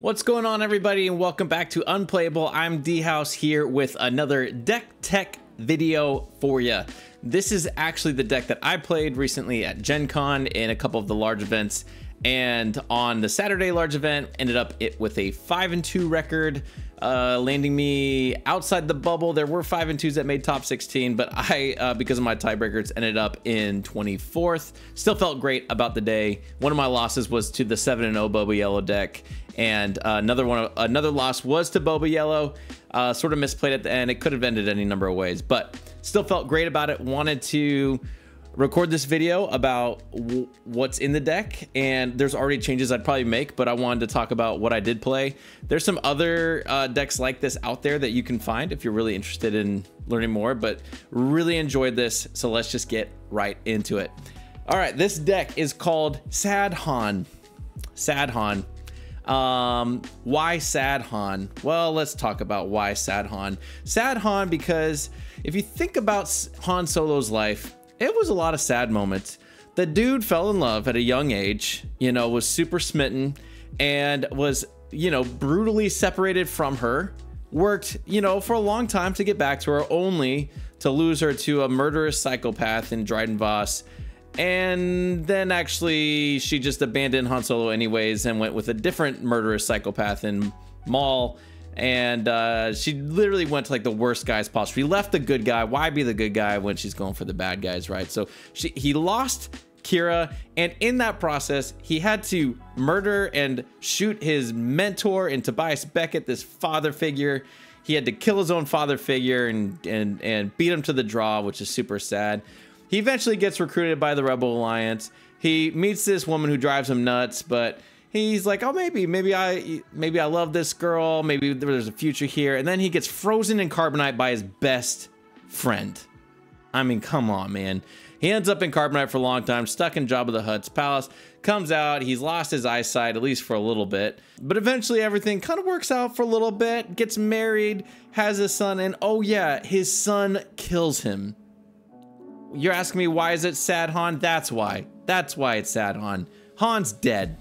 What's going on everybody and welcome back to Unplayable. I'm D-House here with another deck tech video for you. This is actually the deck that I played recently at Gen Con in a couple of the large events and on the Saturday large event ended up it with a 5 and 2 record uh, landing me outside the bubble. There were five and twos that made top 16, but I, uh, because of my tiebreakers, ended up in 24th. Still felt great about the day. One of my losses was to the 7 and 0 Boba Yellow deck, and uh, another one, another loss was to Boba Yellow. Uh, sort of misplayed at the end. It could have ended any number of ways, but still felt great about it. Wanted to record this video about what's in the deck and there's already changes I'd probably make but I wanted to talk about what I did play there's some other uh, decks like this out there that you can find if you're really interested in learning more but really enjoyed this so let's just get right into it all right this deck is called Sad Han Sad Han um, why Sad Han? Well, let's talk about why Sad Han. Sad Han because if you think about Han Solo's life, it was a lot of sad moments. The dude fell in love at a young age, you know, was super smitten and was, you know, brutally separated from her. Worked, you know, for a long time to get back to her, only to lose her to a murderous psychopath in Dryden Voss. And then actually, she just abandoned Han Solo anyways and went with a different murderous psychopath in Maul and uh, she literally went to like the worst guys possible. She left the good guy. Why be the good guy when she's going for the bad guys, right? So she he lost Qi'ra. and in that process, he had to murder and shoot his mentor in Tobias Beckett, this father figure. He had to kill his own father figure and and and beat him to the draw, which is super sad. He eventually gets recruited by the Rebel Alliance. He meets this woman who drives him nuts, but he's like, oh, maybe, maybe I, maybe I love this girl. Maybe there's a future here. And then he gets frozen in carbonite by his best friend. I mean, come on, man. He ends up in carbonite for a long time, stuck in Jabba the Hutt's palace. Comes out, he's lost his eyesight at least for a little bit, but eventually everything kind of works out for a little bit. Gets married, has a son, and oh yeah, his son kills him. You're asking me why is it sad, Han? That's why. That's why it's sad, Han. Han's dead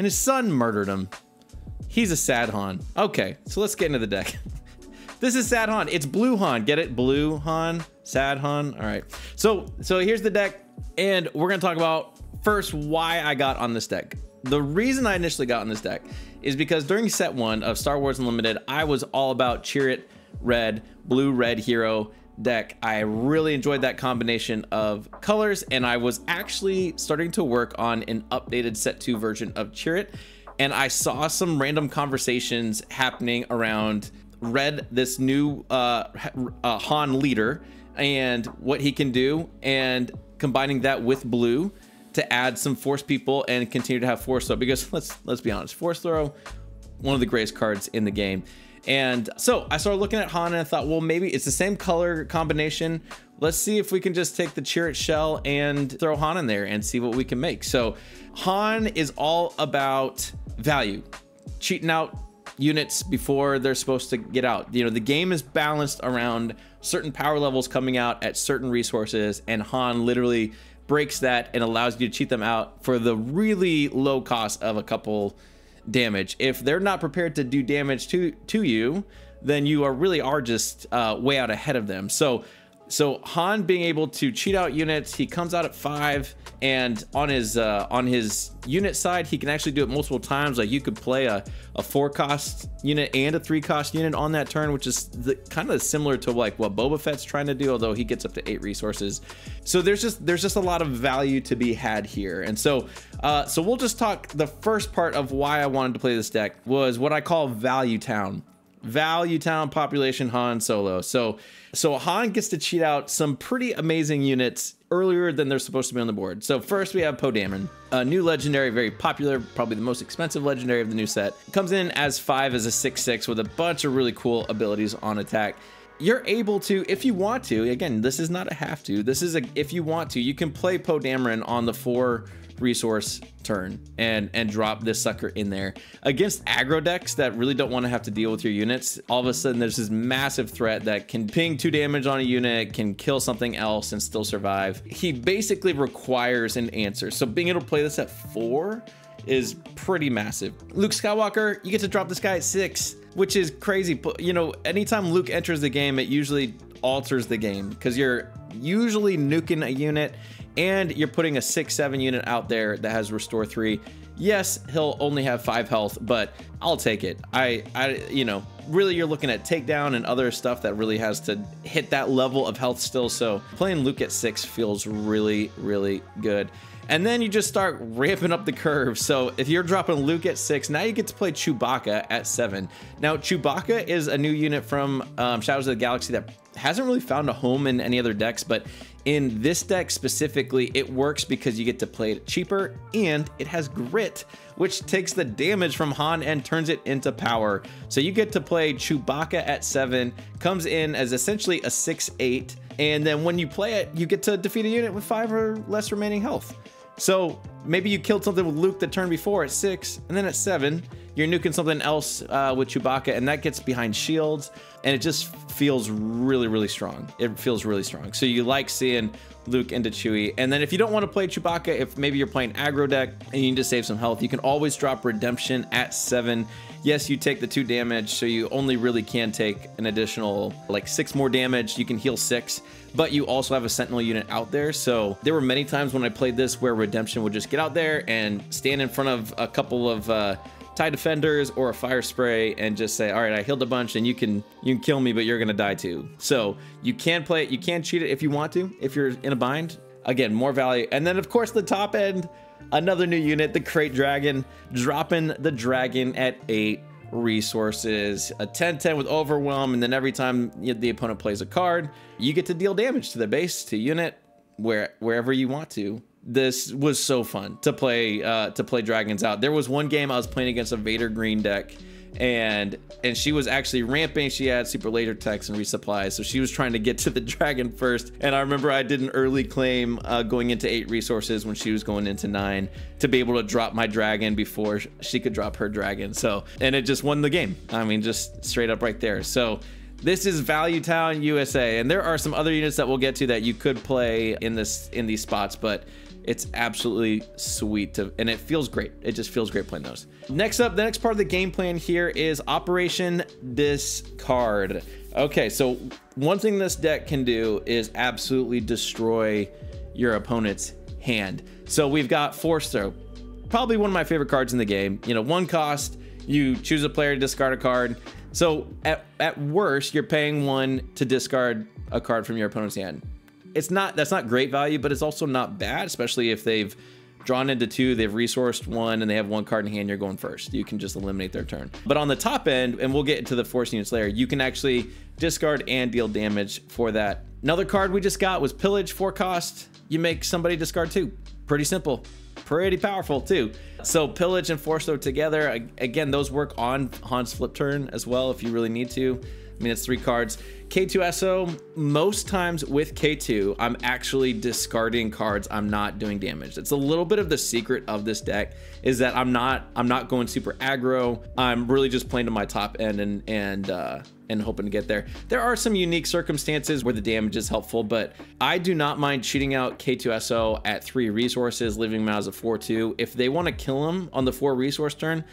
and his son murdered him. He's a sad Han. Okay, so let's get into the deck. this is sad Han. It's blue Han. Get it? Blue Han? Sad Han? All right. So, so here's the deck, and we're going to talk about first why I got on this deck. The reason I initially got on this deck is because during set one of Star Wars Unlimited, I was all about Chirrut Red, Blue Red Hero deck. I really enjoyed that combination of colors, and I was actually starting to work on an updated set 2 version of Chirrut, and I saw some random conversations happening around Red, this new uh, uh, Han leader, and what he can do, and combining that with Blue to add some Force people and continue to have Force throw. Because let's let's be honest, Force throw, one of the greatest cards in the game. And so I started looking at Han and I thought, well, maybe it's the same color combination. Let's see if we can just take the Chirrut shell and throw Han in there and see what we can make. So Han is all about value, cheating out units before they're supposed to get out. You know, the game is balanced around certain power levels coming out at certain resources, and Han literally breaks that and allows you to cheat them out for the really low cost of a couple damage. If they're not prepared to do damage to to you, then you are really are just uh, way out ahead of them. So so Han being able to cheat out units, he comes out at five, and on his uh, on his unit side, he can actually do it multiple times. Like you could play a, a four cost unit and a three cost unit on that turn, which is the, kind of similar to like what Boba Fett's trying to do, although he gets up to eight resources. So there's just there's just a lot of value to be had here, and so uh, so we'll just talk. The first part of why I wanted to play this deck was what I call Value Town. Value Town population Han Solo. So so Han gets to cheat out some pretty amazing units earlier than they're supposed to be on the board. So first we have Poe Dameron, a new legendary, very popular, probably the most expensive legendary of the new set. Comes in as five as a six six with a bunch of really cool abilities on attack you're able to, if you want to, again, this is not a have to, this is a, if you want to, you can play Poe Dameron on the four resource turn and and drop this sucker in there against aggro decks that really don't want to have to deal with your units all of a sudden there's this massive threat that can ping two damage on a unit can kill something else and still survive he basically requires an answer so being able to play this at four is pretty massive. Luke Skywalker, you get to drop this guy at six, which is crazy. But you know, anytime Luke enters the game, it usually alters the game because you're usually nuking a unit and you're putting a six, seven unit out there that has restore three. Yes, he'll only have five health, but I'll take it. I, I, you know, really you're looking at takedown and other stuff that really has to hit that level of health still. So playing Luke at six feels really, really good. And then you just start ramping up the curve. So if you're dropping Luke at six, now you get to play Chewbacca at seven. Now, Chewbacca is a new unit from um, Shadows of the Galaxy that hasn't really found a home in any other decks, but in this deck specifically, it works because you get to play it cheaper and it has grit, which takes the damage from Han and turns it into power. So you get to play Chewbacca at 7, comes in as essentially a 6-8, and then when you play it, you get to defeat a unit with 5 or less remaining health. So maybe you killed something with Luke the turn before at 6, and then at 7, you're nuking something else uh, with Chewbacca, and that gets behind shields, and it just feels really, really strong. It feels really strong. So you like seeing Luke into Chewie. And then if you don't want to play Chewbacca, if maybe you're playing aggro deck and you need to save some health, you can always drop Redemption at 7. Yes, you take the 2 damage, so you only really can take an additional like 6 more damage. You can heal 6, but you also have a Sentinel unit out there. So there were many times when I played this where Redemption would just get out there and stand in front of a couple of uh, tie defenders or a fire spray and just say, all right, I healed a bunch and you can you can kill me, but you're gonna die too. So you can play it, you can cheat it if you want to, if you're in a bind. Again, more value. And then of course the top end, another new unit, the Krayt Dragon, dropping the dragon at eight resources, a 10-10 with overwhelm, and then every time the opponent plays a card, you get to deal damage to the base, to unit, where wherever you want to this was so fun to play uh, to play dragons out. There was one game I was playing against a Vader Green deck, and and she was actually ramping. She had super laser techs and resupplies, so she was trying to get to the dragon first. And I remember I did an early claim uh, going into eight resources when she was going into nine to be able to drop my dragon before she could drop her dragon. So and it just won the game. I mean, just straight up right there. So this is Value Town USA, and there are some other units that we'll get to that you could play in this in these spots, but it's absolutely sweet to, and it feels great. It just feels great playing those. Next up, the next part of the game plan here is Operation Discard. Okay, so one thing this deck can do is absolutely destroy your opponent's hand. So we've got Force Throw, probably one of my favorite cards in the game. You know, one cost, you choose a player to discard a card. So at, at worst, you're paying one to discard a card from your opponent's hand it's not that's not great value, but it's also not bad, especially if they've drawn into two, they've resourced one, and they have one card in hand, you're going first. You can just eliminate their turn. But on the top end, and we'll get into the force units later, you can actually discard and deal damage for that. Another card we just got was Pillage, four cost. You make somebody discard two. Pretty simple. Pretty powerful too. So Pillage and Force Throw together, again, those work on Han's flip turn as well if you really need to. I mean, it's three cards. K2SO, most times with K2, I'm actually discarding cards. I'm not doing damage. It's a little bit of the secret of this deck is that I'm not I'm not going super aggro. I'm really just playing to my top end and and uh, and hoping to get there. There are some unique circumstances where the damage is helpful, but I do not mind cheating out K2SO at three resources, leaving him out as a 4-2. If they want to kill him on the four resource turn,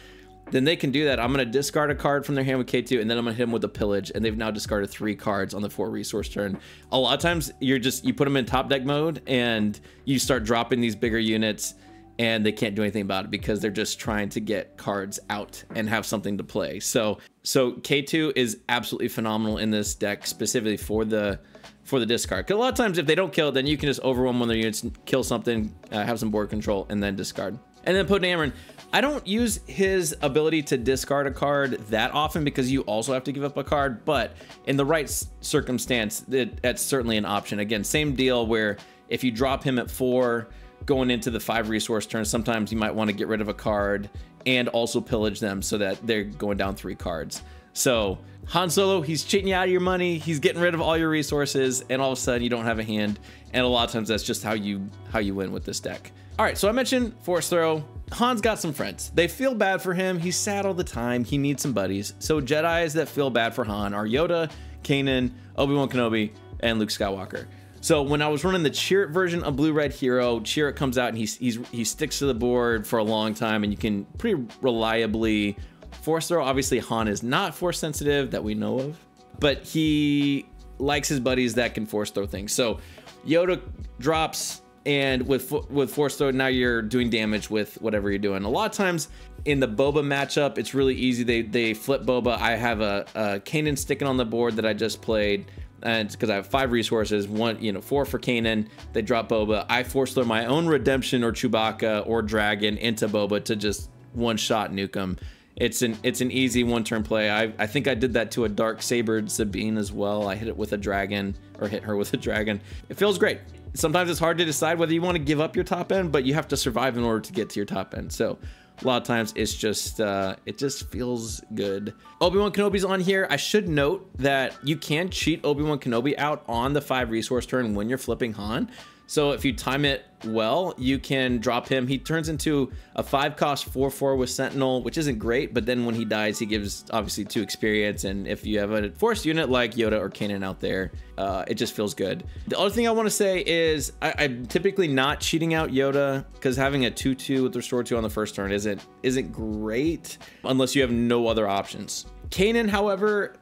then they can do that. I'm going to discard a card from their hand with K2, and then I'm going to hit them with a pillage, and they've now discarded three cards on the four resource turn. A lot of times, you're just you put them in top deck mode, and you start dropping these bigger units, and they can't do anything about it because they're just trying to get cards out and have something to play. So, so K2 is absolutely phenomenal in this deck, specifically for the for the discard. Because a lot of times, if they don't kill, then you can just overwhelm one of their units, kill something, uh, have some board control, and then discard. And then Poe Dameron, I don't use his ability to discard a card that often because you also have to give up a card, but in the right circumstance, it, that's certainly an option. Again, same deal where if you drop him at four, going into the five resource turn, sometimes you might want to get rid of a card and also pillage them so that they're going down three cards. So Han Solo, he's cheating you out of your money, he's getting rid of all your resources, and all of a sudden you don't have a hand. And a lot of times that's just how you how you win with this deck. All right, so I mentioned Force Throw. Han's got some friends. They feel bad for him. He's sad all the time. He needs some buddies. So Jedi's that feel bad for Han are Yoda, Kanan, Obi-Wan Kenobi, and Luke Skywalker. So when I was running the Chirrut version of Blue Red Hero, Chirrut comes out and he's, he's, he sticks to the board for a long time and you can pretty reliably force throw. Obviously Han is not force sensitive that we know of, but he likes his buddies that can force throw things. So Yoda drops and with with force throw now you're doing damage with whatever you're doing. A lot of times in the boba matchup it's really easy. They they flip boba. I have a, a kanan sticking on the board that i just played and because i have five resources one you know four for kanan. They drop boba. I force throw my own redemption or chewbacca or dragon into boba to just one shot nuke them it's an it's an easy one turn play. I, I think I did that to a dark sabered Sabine as well. I hit it with a dragon or hit her with a dragon. It feels great sometimes it's hard to decide whether you want to give up your top end, but you have to survive in order to get to your top end. So a lot of times it's just uh, it just feels good. Obi-Wan Kenobi's on here. I should note that you can cheat Obi-Wan Kenobi out on the five resource turn when you're flipping Han. So if you time it well, you can drop him. He turns into a five cost 4-4 with Sentinel, which isn't great, but then when he dies, he gives obviously two experience. And if you have a force unit like Yoda or Kanan out there, uh, it just feels good. The other thing I want to say is I, am typically not cheating out Yoda because having a 2-2 with restore 2 on the first turn isn't isn't great unless you have no other options. Kanan, however,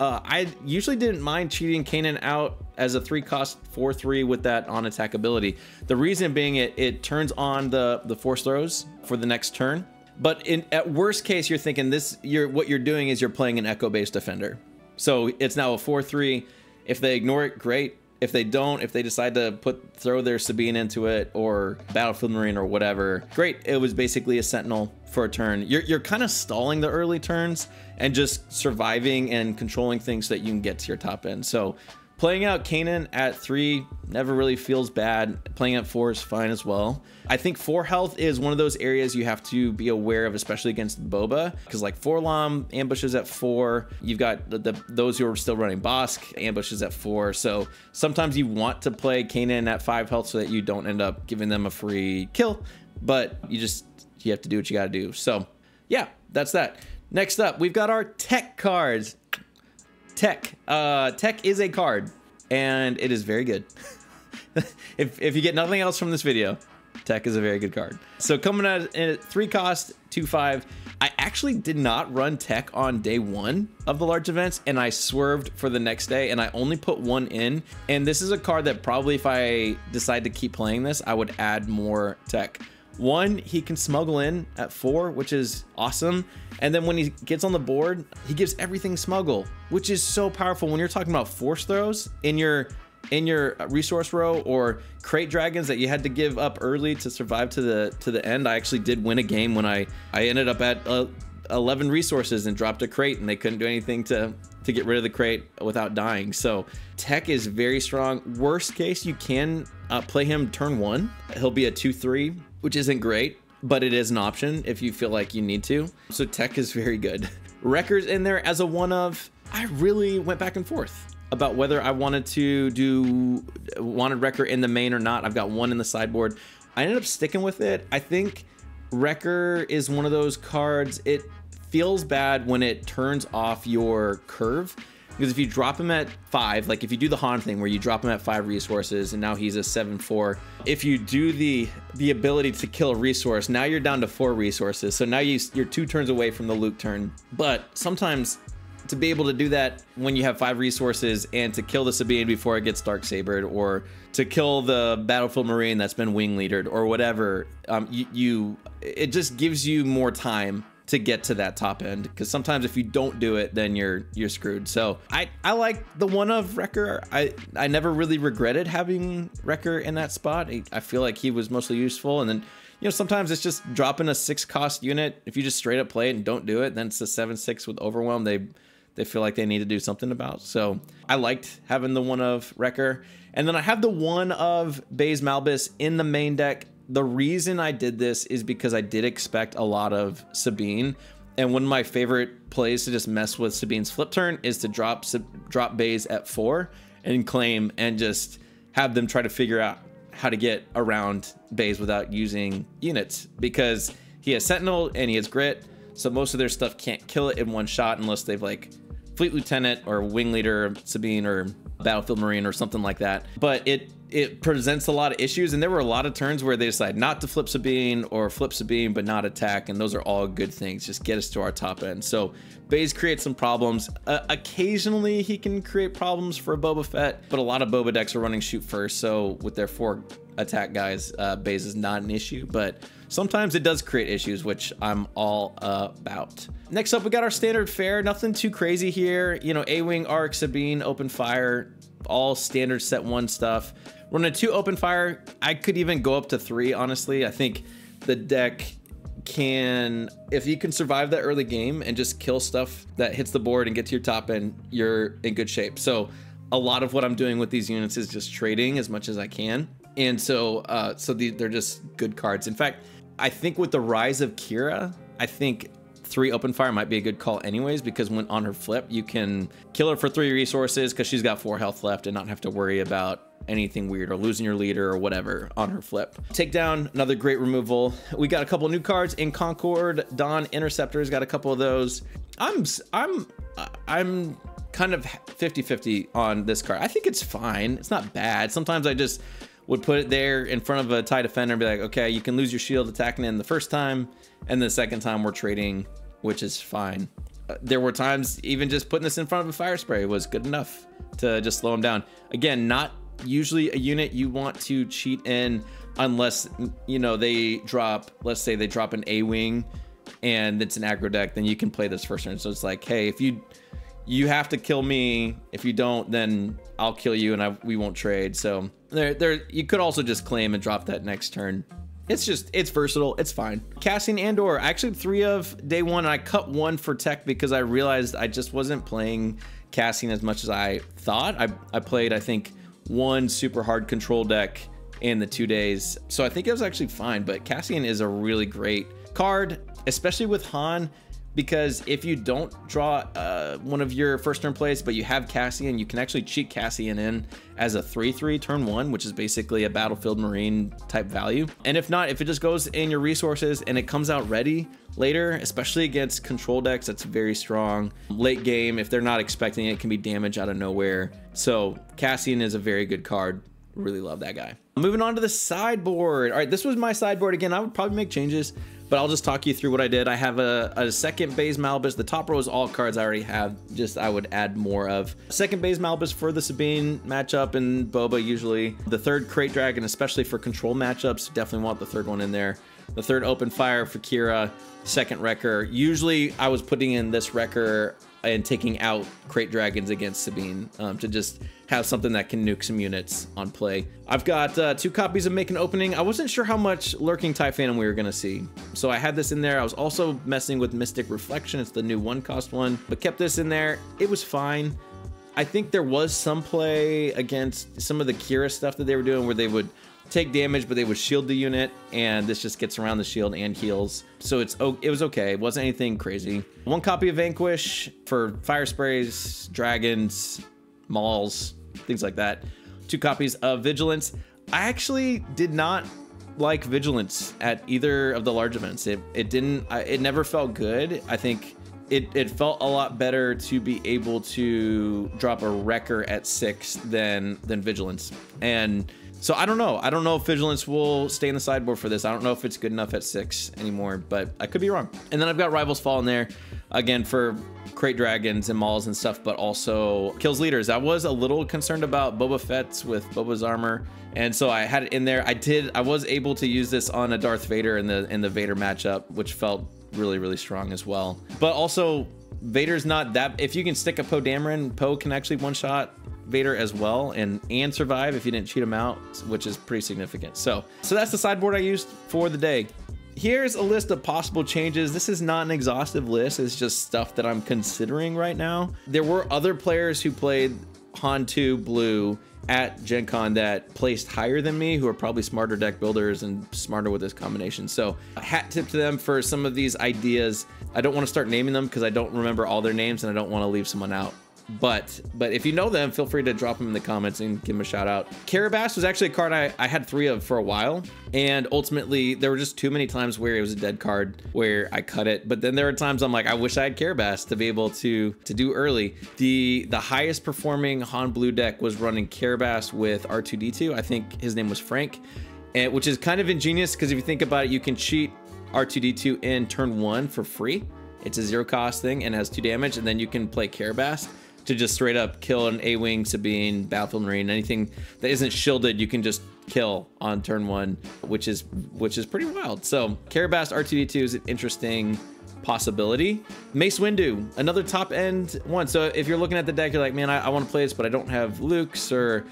uh, I usually didn't mind cheating Kanan out as a three cost four three with that on attack ability. The reason being it it turns on the the force throws for the next turn. But in at worst case, you're thinking this. You're what you're doing is you're playing an Echo Base defender. So it's now a four three. If they ignore it, great. If they don't, if they decide to put throw their Sabine into it or Battlefield Marine or whatever, great. It was basically a Sentinel for a turn. You're, you're kind of stalling the early turns and just surviving and controlling things so that you can get to your top end. So Playing out Kanan at three never really feels bad. Playing at four is fine as well. I think four health is one of those areas you have to be aware of, especially against Boba, because like 4-LOM ambushes at four. You've got the, the, those who are still running Bossk ambushes at four. So sometimes you want to play Kanan at five health so that you don't end up giving them a free kill, but you just you have to do what you got to do. So yeah, that's that. Next up, we've got our tech cards. Tech. Uh, tech is a card, and it is very good. if, if you get nothing else from this video, Tech is a very good card. So coming at, at three cost, two five. I actually did not run Tech on day one of the large events, and I swerved for the next day, and I only put one in. And this is a card that probably, if I decide to keep playing this, I would add more Tech. One, he can smuggle in at four, which is awesome. And then when he gets on the board, he gives everything smuggle, which is so powerful when you're talking about force throws in your in your resource row or Krayt dragons that you had to give up early to survive to the to the end. I actually did win a game when I I ended up at uh, 11 resources and dropped a Krayt and they couldn't do anything to to get rid of the Krayt without dying. So tech is very strong. Worst case, you can uh, play him turn one. He'll be a two three which isn't great, but it is an option if you feel like you need to. So tech is very good. Wrecker's in there as a one of. I really went back and forth about whether I wanted to do wanted Wrecker in the main or not. I've got one in the sideboard. I ended up sticking with it. I think Wrecker is one of those cards. It feels bad when it turns off your curve because if you drop him at five, like if you do the Han thing where you drop him at five resources and now he's a seven four, if you do the the ability to kill a resource, now you're down to four resources. So now you you're two turns away from the Luke turn. But sometimes to be able to do that when you have five resources and to kill the Sabine before it gets dark sabered or to kill the battlefield marine that's been wing leadered or whatever, um, you, you it just gives you more time to get to that top end because sometimes if you don't do it then you're you're screwed. So i i like the one of wrecker. I i never really regretted having wrecker in that spot. I, feel like he was mostly useful. And then you know sometimes it's just dropping a six cost unit. If you just straight up play it and don't do it then it's a seven six with overwhelm. They they feel like they need to do something about. So i liked having the one of wrecker. And then i have the one of baze malbus in the main deck the reason I did this is because I did expect a lot of Sabine. And one of my favorite plays to just mess with Sabine's flip turn is to drop drop Baze at four and claim and just have them try to figure out how to get around Baze without using units because he has Sentinel and he has Grit. So most of their stuff can't kill it in one shot unless they've like Fleet Lieutenant or Wing Leader Sabine or Battlefield Marine or something like that. But it it presents a lot of issues, and there were a lot of turns where they decide not to flip Sabine or flip Sabine but not attack, and those are all good things. Just get us to our top end. So Baze creates some problems. Uh, occasionally he can create problems for Boba Fett, but a lot of Boba decks are running shoot first, so with their four attack guys, uh, Baze is not an issue, but sometimes it does create issues, which I'm all about. Next up, we got our standard fare. Nothing too crazy here. You know, A-Wing, Arc, Sabine, Open Fire, all standard set one stuff. Running two open fire, I could even go up to three, honestly. I think the deck can, if you can survive that early game and just kill stuff that hits the board and get to your top end, you're in good shape. So a lot of what I'm doing with these units is just trading as much as I can. And so, uh, so the, they're just good cards. In fact, I think with the rise of Qi'ra, I think three open fire might be a good call anyways because when on her flip you can kill her for three resources because she's got four health left and not have to worry about anything weird or losing your leader or whatever on her flip. Take down another great removal. We got a couple new cards in Concord. Dawn Interceptors got a couple of those. I'm I'm I'm kind of 50-50 on this card. I think it's fine. It's not bad. Sometimes I just would put it there in front of a TIE defender and be like, okay, you can lose your shield attacking in the first time, and the second time we're trading, which is fine. Uh, there were times even just putting this in front of a fire spray was good enough to just slow him down. Again, not usually a unit you want to cheat in unless you know they drop let's say they drop an a-wing and it's an aggro deck then you can play this first turn so it's like hey if you you have to kill me if you don't then i'll kill you and I, we won't trade so there there you could also just claim and drop that next turn it's just it's versatile. It's fine. Cassian Andor actually three of day one and i cut one for tech because i realized i just wasn't playing Cassian as much as i thought. I, I played i think one super hard control deck in the two days. So I think it was actually fine, but Cassian is a really great card, especially with Han, because if you don't draw uh, one of your first turn plays, but you have Cassian, you can actually cheat Cassian in as a 3-3 turn 1, which is basically a Battlefield Marine type value. And if not, if it just goes in your resources and it comes out ready later, especially against control decks, that's very strong. Late game, if they're not expecting it, it can be damage out of nowhere. So Cassian is a very good card. Really love that guy. Moving on to the sideboard. All right, this was my sideboard again. I would probably make changes but I'll just talk you through what I did. I have a, a second Baze Malbus. The top row is all cards I already have, just I would add more of. Second Baze Malbus for the Sabine matchup and Boba usually. The third Krayt Dragon, especially for control matchups, definitely want the third one in there. The third Open Fire for Qi'ra, second Wrecker. Usually I was putting in this Wrecker and taking out Krayt Dragons against Sabine um, to just have something that can nuke some units on play. I've got uh, two copies of Make an Opening. I wasn't sure how much Lurking TIE we were to see, so I had this in there. I was also messing with Mystic Reflection. It's the new one cost one, but kept this in there. It was fine. I think there was some play against some of the Qi'ra stuff that they were doing where they would take damage, but they would shield the unit, and this just gets around the shield and heals. So it's it was okay. It wasn't anything crazy. One copy of Vanquish for fire sprays, dragons, mauls, things like that. Two copies of Vigilance. I actually did not like Vigilance at either of the large events. It it didn't. It never felt good. I think it, it felt a lot better to be able to drop a wrecker at six than than vigilance and so I don't know. I don't know if Vigilance will stay in the sideboard for this. I don't know if it's good enough at six anymore, but I could be wrong. And then I've got Rivals Fall in there, again, for Krayt Dragons and Mauls and stuff, but also kills leaders. I was a little concerned about Boba Fett's with Boba's armor, and so I had it in there. I did. I was able to use this on a Darth Vader in the in the Vader matchup, which felt really really strong as well. But also Vader's not that. If you can stick a Poe Dameron, Poe can actually one shot Vader as well and and survive if you didn't cheat him out, which is pretty significant. So so that's the sideboard I used for the day. Here's a list of possible changes. This is not an exhaustive list. It's just stuff that I'm considering right now. There were other players who played Han 2 Blue at Gen Con that placed higher than me, who are probably smarter deck builders and smarter with this combination. So hat tip to them for some of these ideas. I don't want to start naming them because I don't remember all their names and I don't want to leave someone out. But but if you know them, feel free to drop them in the comments and give them a shout out. Karabast was actually a card I, I had three of for a while, and ultimately there were just too many times where it was a dead card where I cut it. But then there are times I'm like, I wish I had Karabast to be able to to do early. The the highest performing Han Blue deck was running Karabast with R2D2. I think his name was Frank, and which is kind of ingenious because if you think about it, you can cheat R2D2 in turn one for free. It's a zero cost thing and has two damage, and then you can play Karabast to just straight up kill an A-Wing, Sabine, Battlefield Marine, anything that isn't shielded, you can just kill on turn one, which is which is pretty wild. So Karabast R2D2 is an interesting possibility. Mace Windu, another top end one. So if you're looking at the deck, you're like, man, I, I want to play this, but I don't have Luke's or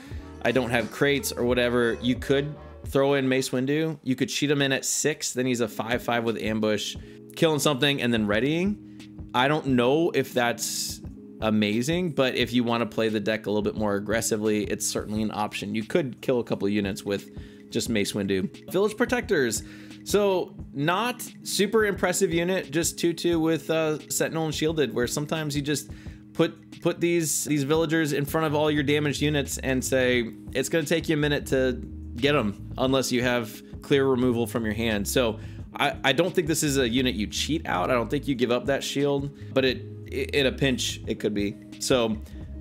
I don't have Krayts or whatever. You could throw in Mace Windu. You could cheat him in at six. Then he's a 5-5 with ambush, killing something and then readying. I don't know if that's amazing, but if you want to play the deck a little bit more aggressively, it's certainly an option. You could kill a couple units with just Mace Windu. Village Protectors. So not super impressive unit, just 2-2 with uh, Sentinel and Shielded, where sometimes you just put put these these villagers in front of all your damaged units and say it's going to take you a minute to get them unless you have clear removal from your hand. So I, I don't think this is a unit you cheat out. I don't think you give up that shield, but it in a pinch, it could be. So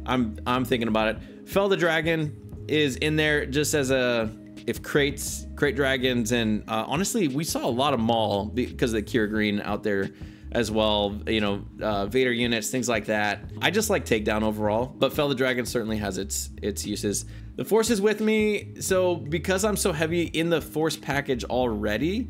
I'm I'm thinking about it. Fell the Dragon is in there just as a if Krayts, Krayt dragons, and uh, honestly, we saw a lot of Maul because of the Qi'ra Green out there as well. You know, uh, Vader units, things like that. I just like takedown overall, but Fell the Dragon certainly has its its uses. The Force is with me, so because I'm so heavy in the Force package already,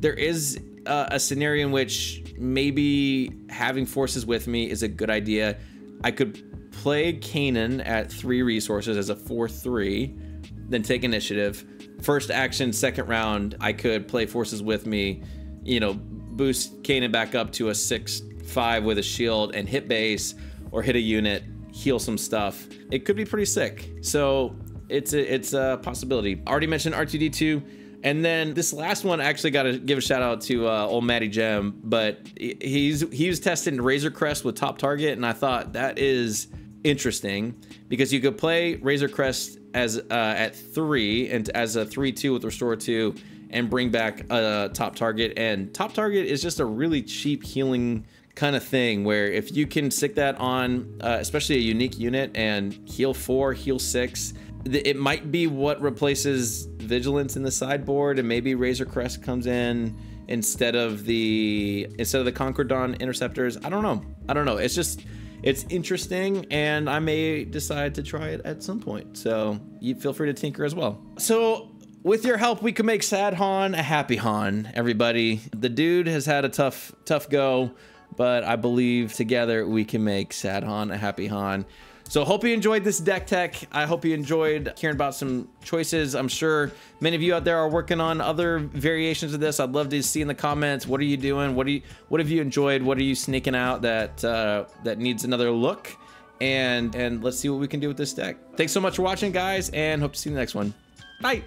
there is uh, a scenario in which maybe having forces with me is a good idea. I could play Kanan at three resources as a 4-3, then take initiative. First action, second round, I could play forces with me, you know, boost Kanan back up to a 6-5 with a shield and hit base or hit a unit, heal some stuff. It could be pretty sick. So it's a, it's a possibility. Already mentioned R2D2 and then this last one, I actually got to give a shout out to uh, old Matty Gem, but he's he was testing Razor Crest with top target, and I thought that is interesting because you could play Razor Crest as uh, at three and as a three two with restore two and bring back a top target. And top target is just a really cheap healing kind of thing where if you can stick that on, uh, especially a unique unit and heal four, heal six, it might be what replaces vigilance in the sideboard and maybe razor crest comes in instead of the instead of the Concord Dawn interceptors. I don't know. I don't know. It's just it's interesting and i may decide to try it at some point. So you feel free to tinker as well. So with your help we can make sad han a happy han everybody. The dude has had a tough tough go but i believe together we can make sad han a happy han so hope you enjoyed this deck tech. I hope you enjoyed hearing about some choices. I'm sure many of you out there are working on other variations of this. I'd love to see in the comments. What are you doing? What do you what have you enjoyed? What are you sneaking out that uh, that needs another look? And and let's see what we can do with this deck. Thanks so much for watching, guys, and hope to see you in the next one. Bye.